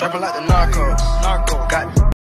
Rapping like the narcos.